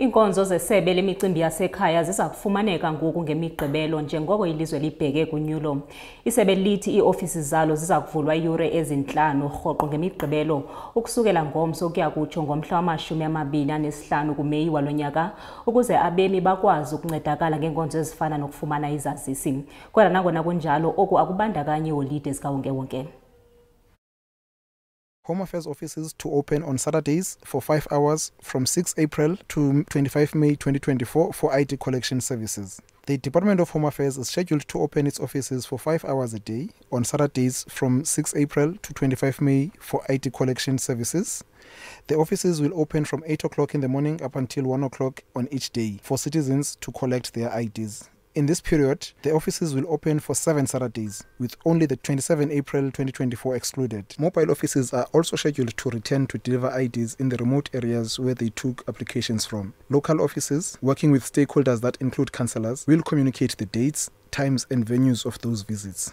Iinkonzo zesebe lemicimbi yasekhaya ziza kufumaneka ngoku ngemigqibelo njengoko ilizwe libheke kunyulo. Isebe lithi iiofisi zalo ziza kuvulwa iiyure ezintlanu rhoqo ngemigqibelo ukusukela ngomso ukuya kutsho ngomhla wama-25 kuMeyi walo nyaka ukuze abemi bakwazi ukuncedakala ngeenkonzo ezifana nokufumana izazisi. Kodwa nangona kunjalo oku akubandakanyi holide zikawonke-wonke. Home Affairs offices to open on Saturdays for five hours from 6 April to 25 May 2024 for ID collection services. The Department of Home Affairs is scheduled to open its offices for five hours a day on Saturdays from 6 April to 25 May for ID collection services. The offices will open from 8 o'clock in the morning up until 1 o'clock on each day for citizens to collect their IDs. In this period, the offices will open for seven Saturdays, with only the 27 April 2024 excluded. Mobile offices are also scheduled to return to deliver IDs in the remote areas where they took applications from. Local offices, working with stakeholders that include councillors, will communicate the dates, times, and venues of those visits.